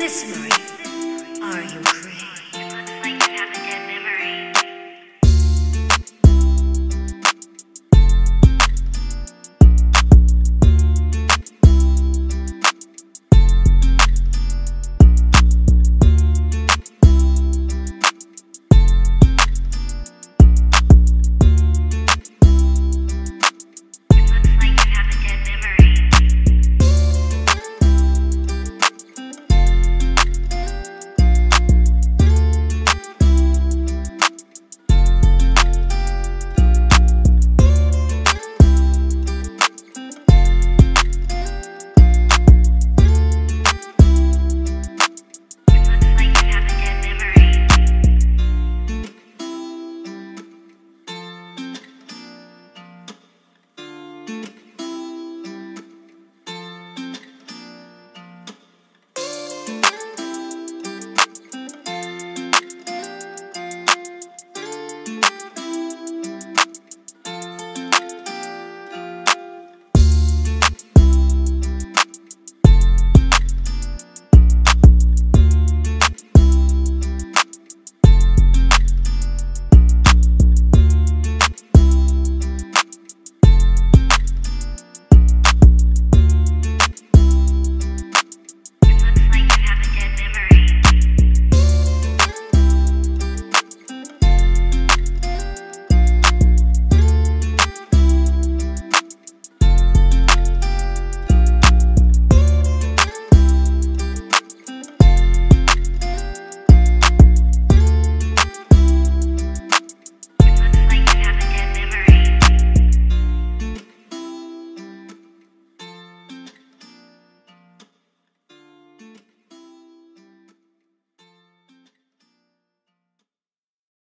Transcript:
This night.